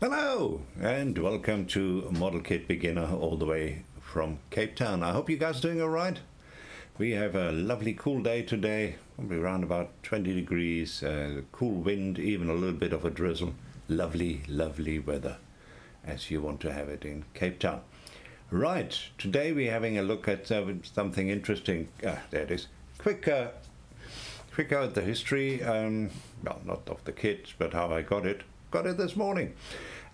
Hello and welcome to Model Kit Beginner all the way from Cape Town. I hope you guys are doing all right. We have a lovely cool day today, probably around about 20 degrees, uh, cool wind, even a little bit of a drizzle. Lovely, lovely weather as you want to have it in Cape Town. Right, today we're having a look at uh, something interesting. Ah, there it is. Quick, uh, quick out the history, um, well, not of the kit, but how I got it got it this morning.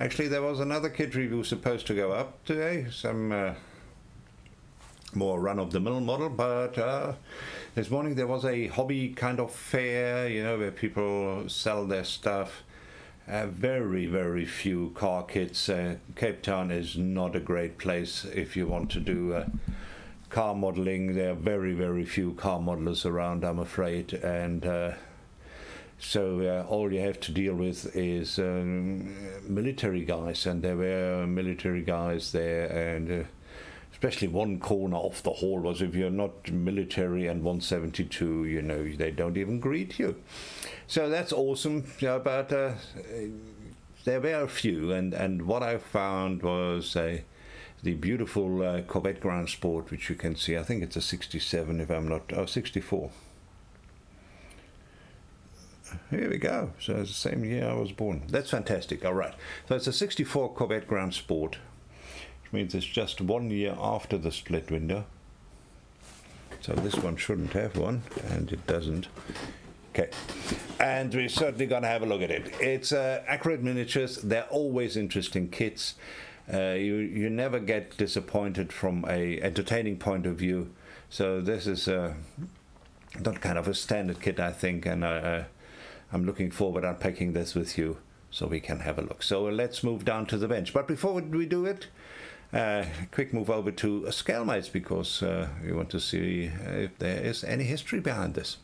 Actually, there was another kit review supposed to go up today, some uh, more run-of-the-mill model, but uh, this morning there was a hobby kind of fair, you know, where people sell their stuff. Uh, very, very few car kits. Uh, Cape Town is not a great place if you want to do uh, car modeling. There are very, very few car modelers around, I'm afraid, and uh, so uh, all you have to deal with is um, military guys, and there were military guys there, and uh, especially one corner off the hall was if you're not military and 172, you know, they don't even greet you. So that's awesome. Yeah, but uh, there were a few, and, and what I found was a the beautiful uh, Corvette Grand Sport, which you can see. I think it's a 67, if I'm not, oh, 64 here we go. So it's the same year I was born. That's fantastic. All right. So it's a 64 Corvette Grand Sport, which means it's just one year after the split window. So this one shouldn't have one, and it doesn't. Okay, and we're certainly going to have a look at it. It's uh, accurate miniatures. They're always interesting kits. Uh, you you never get disappointed from a entertaining point of view. So this is uh, not kind of a standard kit, I think, and uh, I'm looking forward unpacking this with you so we can have a look. So let's move down to the bench. But before we do it, uh, quick move over to Scalemates because uh, we want to see if there is any history behind this.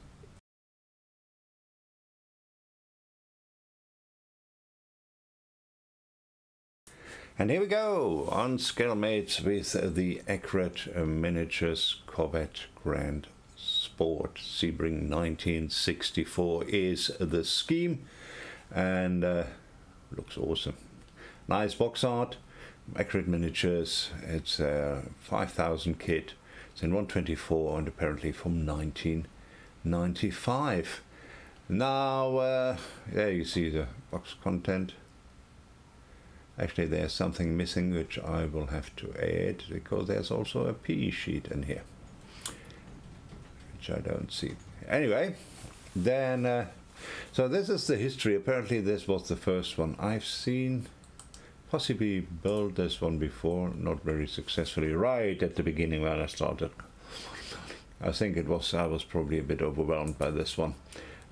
And here we go on Scalemates with the Accurate Miniatures Corvette Grand Sebring 1964 is the scheme and uh, looks awesome. Nice box art, accurate miniatures. It's a 5000 kit. It's in 124 and apparently from 1995. Now, uh, there you see the box content. Actually, there's something missing which I will have to add because there's also a P sheet in here which I don't see. Anyway, then, uh, so this is the history. Apparently this was the first one. I've seen possibly built this one before, not very successfully, right at the beginning when I started. I think it was, I was probably a bit overwhelmed by this one.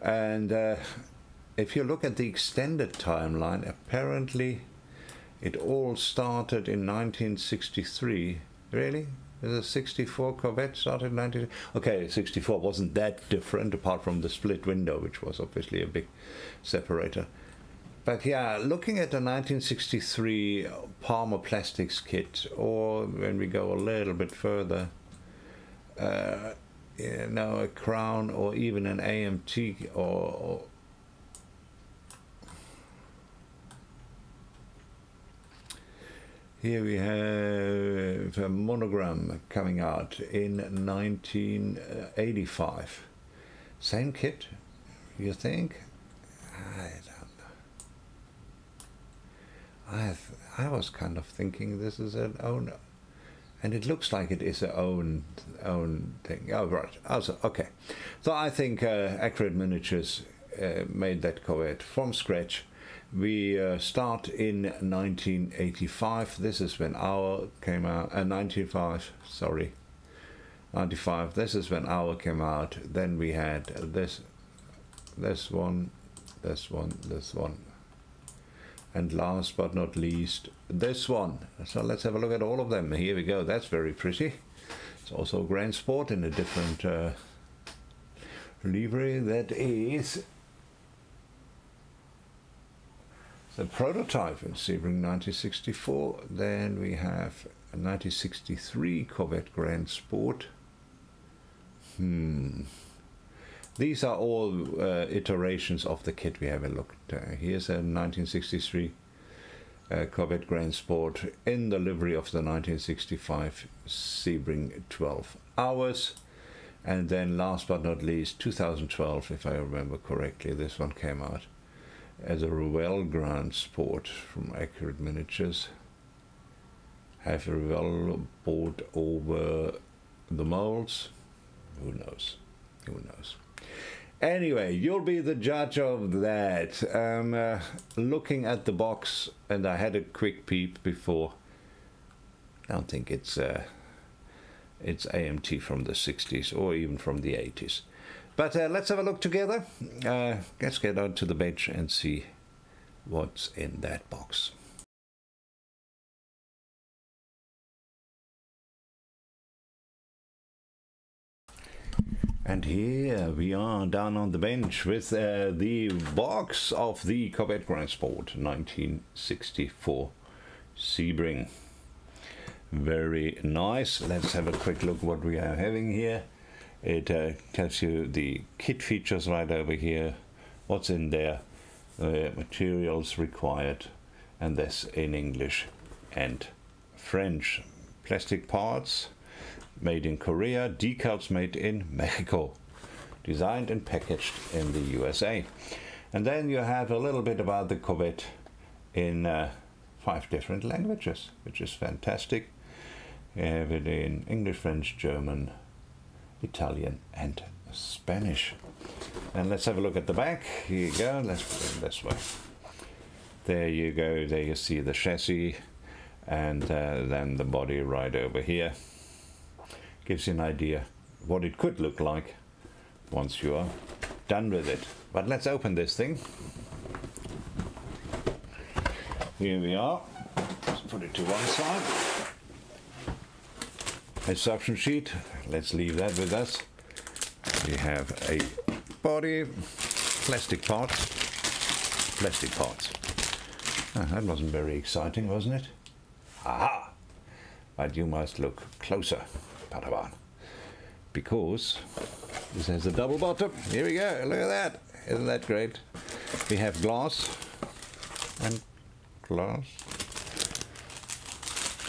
And uh, if you look at the extended timeline, apparently it all started in 1963. Really? The 64 Corvette started in 19... Okay, 64 wasn't that different apart from the split window, which was obviously a big separator. But yeah, looking at the 1963 Palmer Plastics kit, or when we go a little bit further, uh, you know, a Crown or even an AMT or, or Here we have a monogram coming out in 1985. Same kit, you think? I don't know. I I was kind of thinking this is an own, and it looks like it is a own own thing. Oh right, also okay. So I think uh, Accurate Miniatures uh, made that Corvette from scratch we uh, start in 1985. This is when our came out. Uh, 95. Sorry, 95. This is when our came out. Then we had this, this one, this one, this one, and last but not least, this one. So let's have a look at all of them. Here we go. That's very pretty. It's also Grand Sport in a different uh, livery. That is the prototype in Sebring 1964. Then we have a 1963 Corvette Grand Sport. Hmm. These are all uh, iterations of the kit we have a look at. Uh, here's a 1963 uh, Corvette Grand Sport in the livery of the 1965 Sebring 12 hours. And then last but not least, 2012, if I remember correctly, this one came out as a Revell Grand Sport from Accurate Miniatures. Have Revell bought over the molds? Who knows? Who knows? Anyway, you'll be the judge of that. Um, uh, looking at the box, and I had a quick peep before. I don't think it's uh, it's AMT from the 60s or even from the 80s. But uh, let's have a look together. Uh, let's get on to the bench and see what's in that box. And here we are down on the bench with uh, the box of the Corvette Grand Sport 1964 Sebring. Very nice. Let's have a quick look what we are having here. It uh, tells you the kit features right over here, what's in there, the materials required, and this in English and French. Plastic parts, made in Korea, decals made in Mexico, designed and packaged in the USA. And then you have a little bit about the Corvette in uh, five different languages, which is fantastic. It in English, French, German, Italian, and Spanish. And let's have a look at the back. Here you go. Let's put it this way. There you go. There you see the chassis and uh, then the body right over here gives you an idea what it could look like once you are done with it. But let's open this thing. Here we are. Let's put it to one side. Instruction sheet. Let's leave that with us. We have a body, plastic parts, plastic parts. Oh, that wasn't very exciting, wasn't it? Aha! But you must look closer. Padawan. Because this has a double bottom. Here we go. Look at that. Isn't that great? We have glass and glass.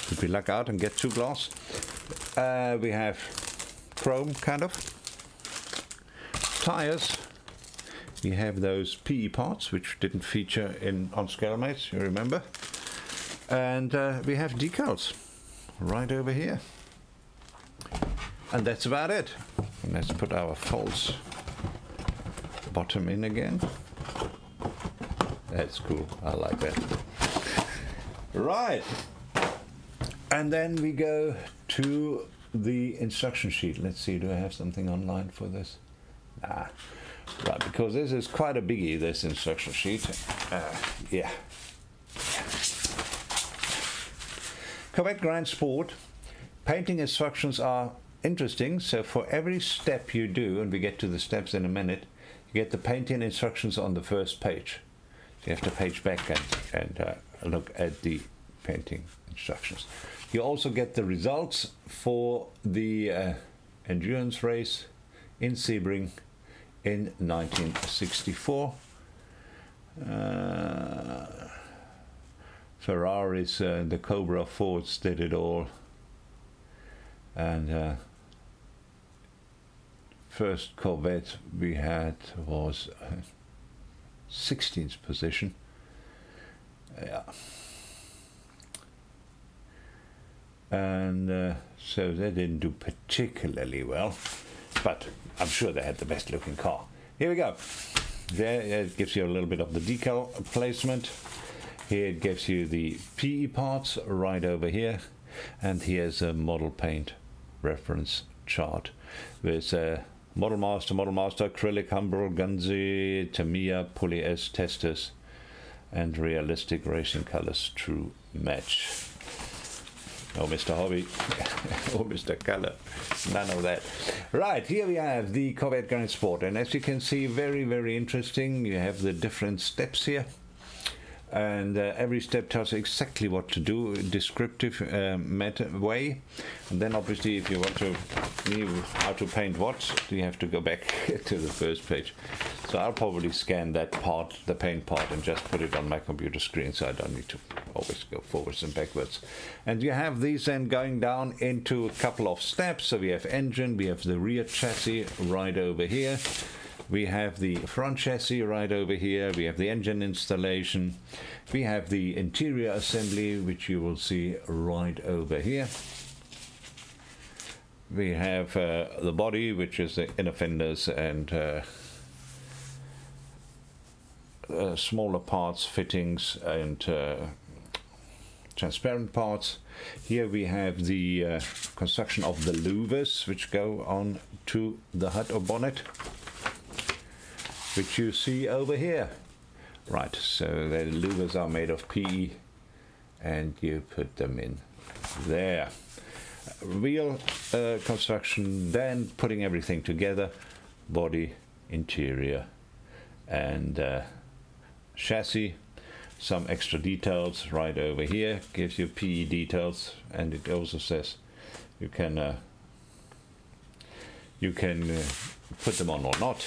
Did we luck out and get two glass? Uh, we have chrome, kind of. Tires. We have those PE parts, which didn't feature in on Scalemates, you remember. And uh, we have decals right over here. And that's about it. Let's put our false bottom in again. That's cool. I like that. Right. And then we go to the instruction sheet. Let's see, do I have something online for this? Nah. Right, because this is quite a biggie, this instruction sheet. Uh, yeah. Corvette Grand Sport. Painting instructions are interesting. So for every step you do, and we get to the steps in a minute, you get the painting instructions on the first page. So you have to page back and, and uh, look at the painting instructions. You also get the results for the uh, endurance race in Sebring in 1964. Uh, Ferraris, uh, the Cobra Fords did it all. And uh, first Corvette we had was 16th position. Yeah. And uh, so they didn't do particularly well, but I'm sure they had the best looking car. Here we go. There it gives you a little bit of the decal placement. Here it gives you the PE parts right over here. And here's a model paint reference chart with a Model Master, Model Master, Acrylic, Humbrol, Gunze, Tamiya, Poly S, Testors, and Realistic Racing Colors True Match. Oh, Mr. Hobby. oh, Mr. Color. None of that. Right, here we have the Corvette Grand Sport. And as you can see, very, very interesting. You have the different steps here. and uh, every step tells exactly what to do, descriptive uh, way. And then obviously, if you want to know how to paint what, you have to go back to the first page. So I'll probably scan that part, the paint part, and just put it on my computer screen, so I don't need to always go forwards and backwards. And you have these then going down into a couple of steps. So we have engine, we have the rear chassis right over here. We have the front chassis right over here. We have the engine installation. We have the interior assembly, which you will see right over here. We have uh, the body, which is the inner fenders and uh, uh, smaller parts, fittings, and uh, transparent parts. Here we have the uh, construction of the louvers, which go on to the hut or bonnet which you see over here. Right, so the louvers are made of PE and you put them in there. Real uh, construction, then putting everything together, body, interior and uh, chassis. Some extra details right over here, gives you PE details and it also says you can uh, you can uh, put them on or not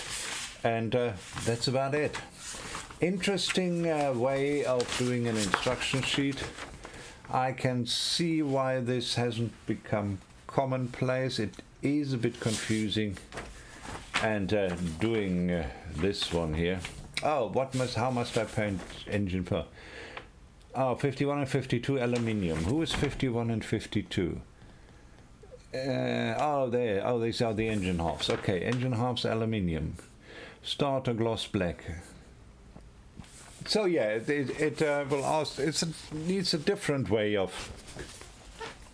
and uh, that's about it. Interesting uh, way of doing an instruction sheet. I can see why this hasn't become commonplace. It is a bit confusing. And uh, doing uh, this one here. Oh, what must? How must I paint engine for? Oh, 51 and 52 aluminium. Who is 51 and 52? Uh, oh, there. Oh, these are the engine halves. Okay, engine halves aluminium starter gloss black. So yeah, it, it, uh, will ask. It needs a different way of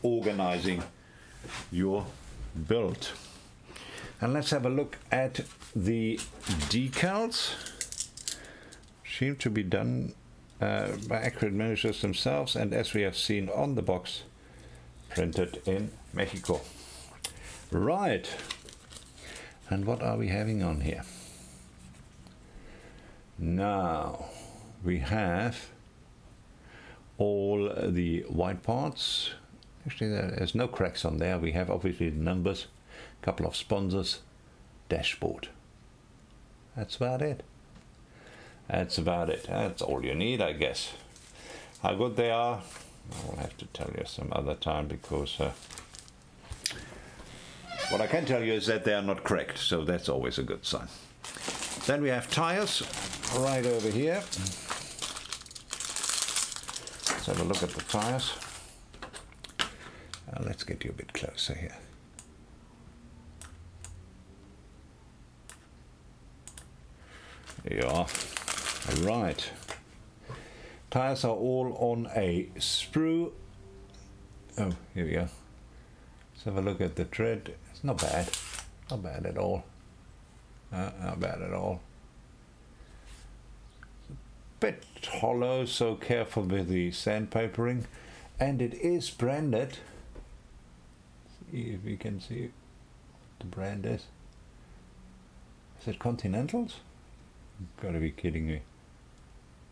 organizing your build. And let's have a look at the decals. Seem to be done uh, by Accurate Miniatures themselves, and as we have seen on the box, printed in Mexico. Right. And what are we having on here? Now we have all the white parts. Actually, there's no cracks on there. We have obviously the numbers, a couple of sponsors, dashboard. That's about it. That's about it. That's all you need, I guess. How good they are, I'll have to tell you some other time because uh, what I can tell you is that they are not cracked, so that's always a good sign. Then we have tires right over here. Have a look at the tires. Uh, let's get you a bit closer here. There you are. Right. Tires are all on a sprue. Oh, here we go. Let's have a look at the tread. It's not bad. Not bad at all. Uh, not bad at all bit hollow, so careful with the sandpapering. And it is branded. See if you can see the brand is. Is it Continentals? Gotta be kidding me.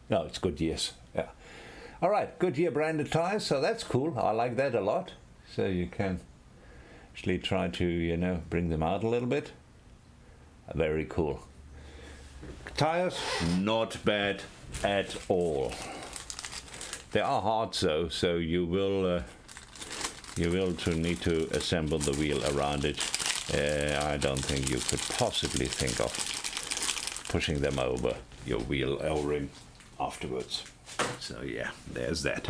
No, it's Goodyears. Yeah. All right, Goodyear branded tires, so that's cool. I like that a lot. So you can actually try to, you know, bring them out a little bit. Very cool. Tires, not bad at all. They are hard though, so you will uh, you will to need to assemble the wheel around it. Uh, I don't think you could possibly think of pushing them over your wheel L-ring afterwards. So yeah, there's that.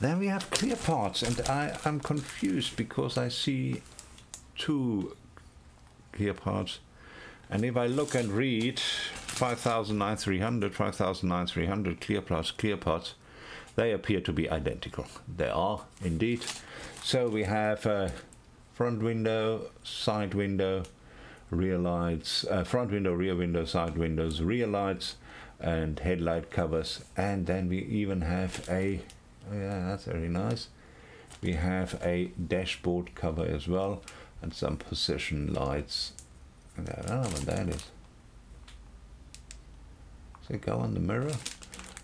Then we have clear parts, and I, I'm confused because I see two clear parts. And if I look and read 509300, 509300 clear plus clear parts, they appear to be identical. They are indeed. So we have a front window, side window, rear lights, uh, front window, rear window, side windows, rear lights, and headlight covers. And then we even have a, oh yeah, that's very nice. We have a dashboard cover as well, and some position lights. I don't know what that is. It go on the mirror?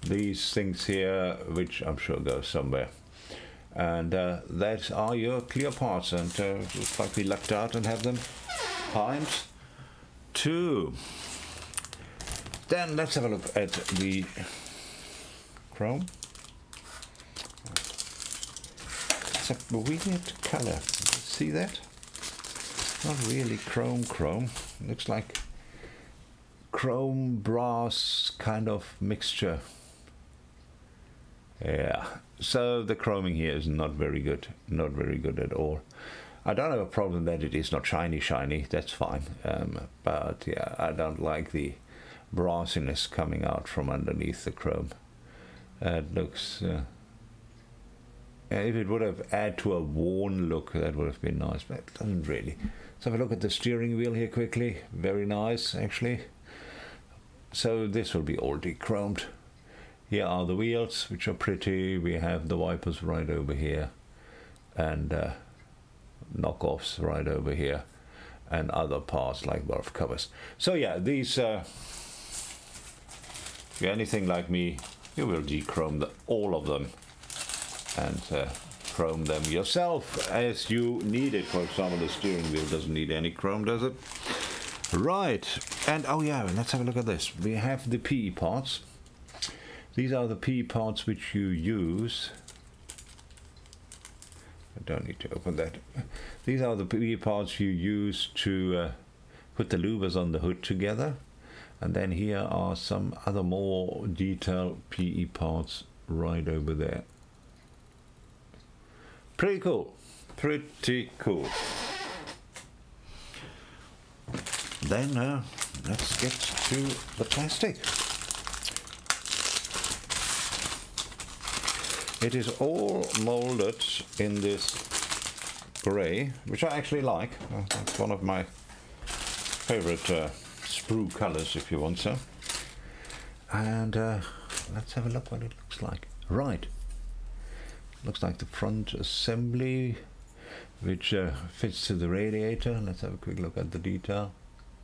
these things here, which I'm sure go somewhere. And uh, that are your clear parts, and uh, like we lucked out and have them times two. Then let's have a look at the chrome. It's a weird color. See that? Not really chrome chrome. Looks like chrome brass kind of mixture. Yeah, so the chroming here is not very good, not very good at all. I don't have a problem that it is not shiny shiny, that's fine. Um, but yeah, I don't like the brassiness coming out from underneath the chrome. Uh, it looks, uh, if it would have added to a worn look, that would have been nice, but it doesn't really. So have a look at the steering wheel here quickly, very nice actually. So this will be all dechromed Here are the wheels, which are pretty. We have the wipers right over here, and uh, knockoffs right over here, and other parts like valve covers. So yeah, these. Uh, if you're anything like me, you will dechrome the, all of them, and uh, chrome them yourself as you need it. For example, the steering wheel doesn't need any chrome, does it? Right, and oh yeah, let's have a look at this. We have the PE parts. These are the PE parts which you use. I don't need to open that. These are the PE parts you use to uh, put the louvers on the hood together. And then here are some other more detailed PE parts right over there. Pretty cool. Pretty cool. Then uh, let's get to the plastic. It is all molded in this grey, which I actually like. Uh, that's one of my favorite uh, sprue colors, if you want so. And uh, let's have a look what it looks like. Right. Looks like the front assembly, which uh, fits to the radiator. Let's have a quick look at the detail.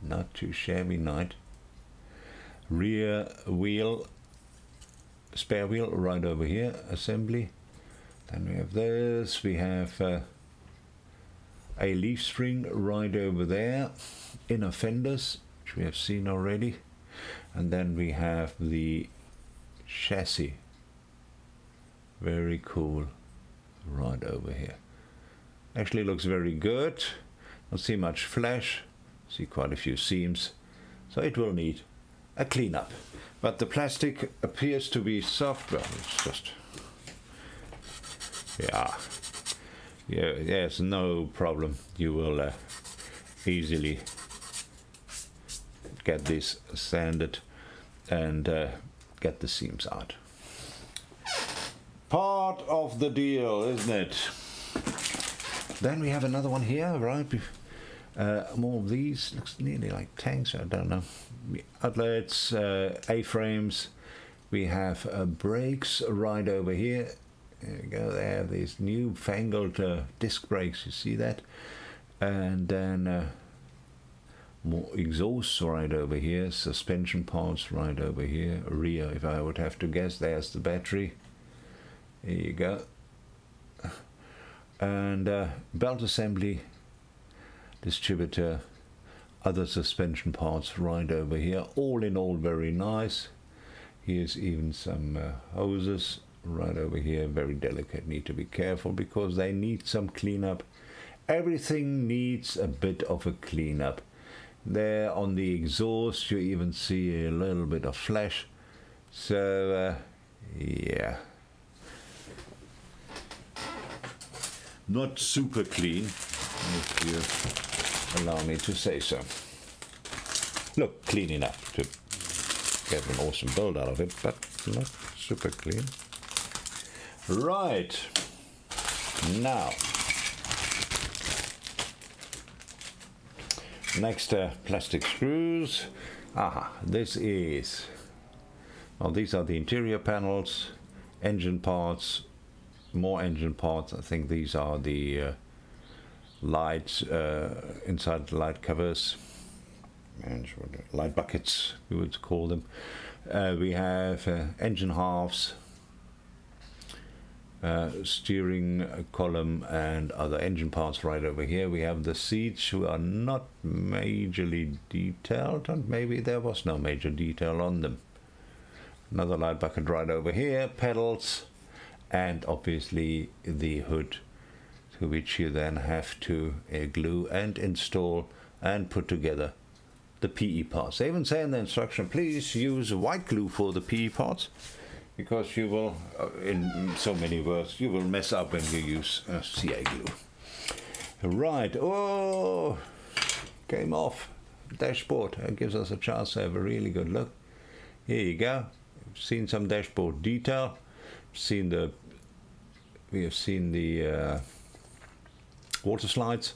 Not too shabby, night. Rear wheel spare wheel right over here, assembly. Then we have this, we have uh, a leaf spring right over there, inner fenders, which we have seen already. And then we have the chassis, very cool, right over here. Actually looks very good, don't see much flash, see quite a few seams, so it will need a cleanup. But the plastic appears to be soft. Well, it's just, yeah, yeah. There's no problem. You will uh, easily get this sanded and uh, get the seams out. Part of the deal, isn't it? Then we have another one here, right? Uh, more of these, looks nearly like tanks, I don't know. Outlets, uh, A-frames, we have uh, brakes right over here. There we go, they have these newfangled uh, disc brakes, you see that? And then uh, more exhausts right over here, suspension parts right over here, rear, if I would have to guess, there's the battery. Here you go. And uh, belt assembly distributor, other suspension parts right over here. All in all, very nice. Here's even some uh, hoses right over here, very delicate. Need to be careful because they need some cleanup. Everything needs a bit of a cleanup. There on the exhaust, you even see a little bit of flash. So, uh, yeah. Not super clean, allow me to say so. Look clean enough to get an awesome build out of it, but not super clean. Right. Now. Next, uh, plastic sprues. Aha, this is, well, these are the interior panels, engine parts, more engine parts. I think these are the uh, light uh, inside the light covers and light buckets we would call them Uh, we have uh, engine halves, uh, steering column and other engine parts right over here. We have the seats who are not majorly detailed and maybe there was no major detail on them. Another light bucket right over here, pedals and obviously the hood to which you then have to uh, glue and install and put together the PE parts. They even say in the instruction, please use white glue for the PE parts because you will, uh, in so many words, you will mess up when you use uh, CA glue. Right, oh, came off dashboard. It gives us a chance to have a really good look. Here you go. Seen some dashboard detail. Seen the, we have seen the uh, water slides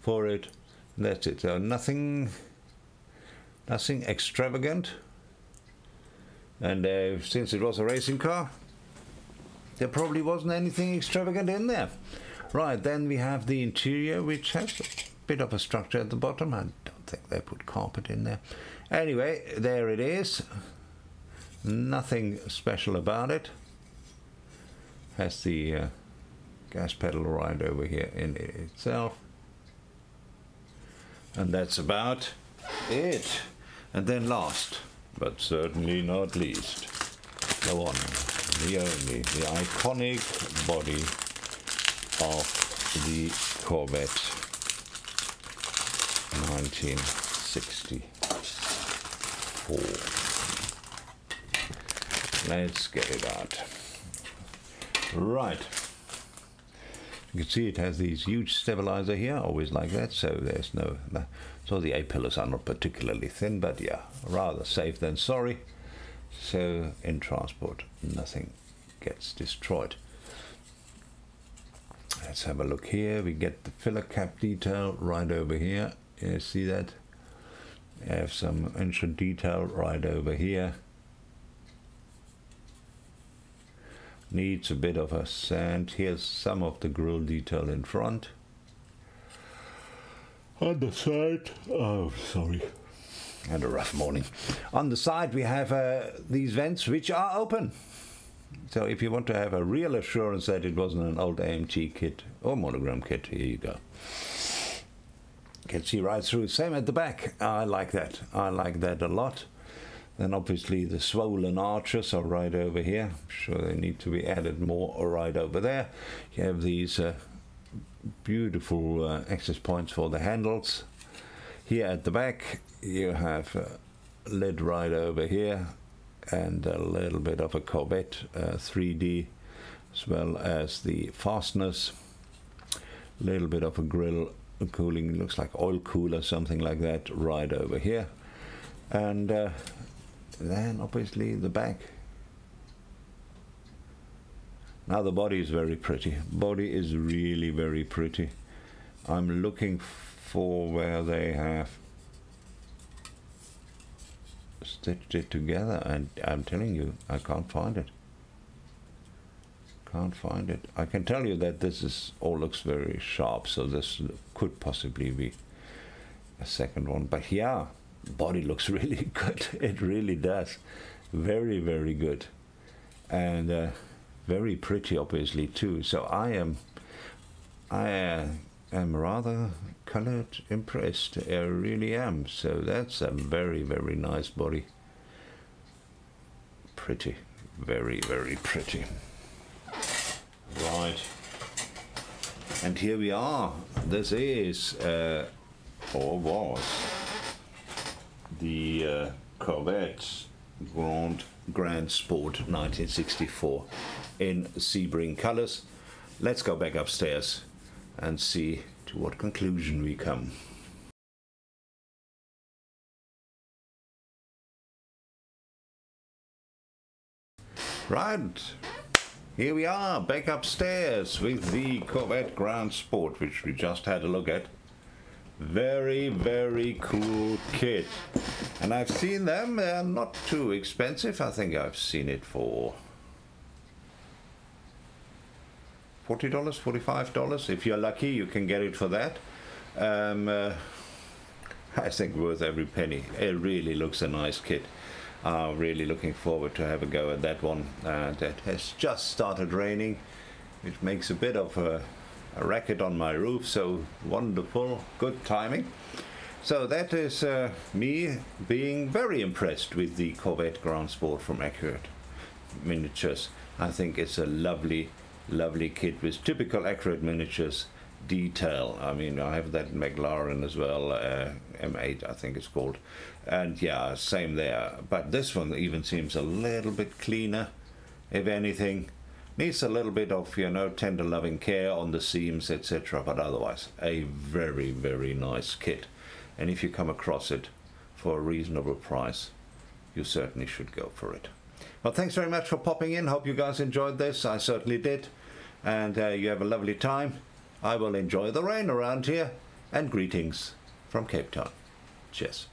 for it. That's it. So nothing, nothing extravagant. And uh, since it was a racing car, there probably wasn't anything extravagant in there. Right, then we have the interior, which has a bit of a structure at the bottom. I don't think they put carpet in there. Anyway, there it is. Nothing special about it. Has the uh, gas pedal right over here in it itself. And that's about it. And then last, but certainly not least, the one, the only, the iconic body of the Corvette 1964. Let's get it out. Right. You can see it has these huge stabilizer here, always like that, so there's no, so the A-pillars are not particularly thin, but yeah, rather safe than sorry. So in transport, nothing gets destroyed. Let's have a look here. We get the filler cap detail right over here. You see that? We have some engine detail right over here. Needs a bit of a sand. Here's some of the grill detail in front. On the side, oh sorry, had a rough morning. On the side we have uh, these vents which are open. So if you want to have a real assurance that it wasn't an old AMT kit or monogram kit, here you go. You can see right through. Same at the back. I like that. I like that a lot. Then obviously the swollen arches are right over here. I'm sure they need to be added more right over there. You have these uh, beautiful uh, access points for the handles. Here at the back you have a lid right over here and a little bit of a Corvette uh, 3D as well as the fasteners. A little bit of a grill cooling, looks like oil cooler, something like that, right over here. And uh, then obviously the back now the body is very pretty. Body is really very pretty. I'm looking for where they have stitched it together and I'm telling you, I can't find it. Can't find it. I can tell you that this is all looks very sharp, so this could possibly be a second one. But yeah, body looks really good. It really does. Very, very good. And uh, very pretty, obviously too. So I am, I uh, am rather colored impressed. I really am. So that's a very very nice body. Pretty, very very pretty. Right. And here we are. This is, uh, or was, the uh, Corvette Grand Grand Sport 1964 in Sebring colors. Let's go back upstairs and see to what conclusion we come. Right, here we are back upstairs with the Corvette Grand Sport which we just had a look at. Very, very cool kit. And I've seen them, they're not too expensive. I think I've seen it for $40, $45. If you're lucky, you can get it for that. Um, uh, I think worth every penny. It really looks a nice kit. uh, really looking forward to have a go at that one. Uh, that has just started raining, which makes a bit of a, a racket on my roof. So wonderful, good timing. So that is uh, me being very impressed with the Corvette Grand Sport from Accurate Miniatures. I think it's a lovely, lovely kit with typical Accurate Miniatures detail. I mean, I have that McLaren as well, uh, M8 I think it's called. And yeah, same there. But this one even seems a little bit cleaner, if anything. Needs a little bit of, you know, tender loving care on the seams, etc. But otherwise, a very, very nice kit. And if you come across it for a reasonable price, you certainly should go for it. Well, thanks very much for popping in. Hope you guys enjoyed this. I certainly did. And uh, you have a lovely time. I will enjoy the rain around here. And greetings from Cape Town. Cheers.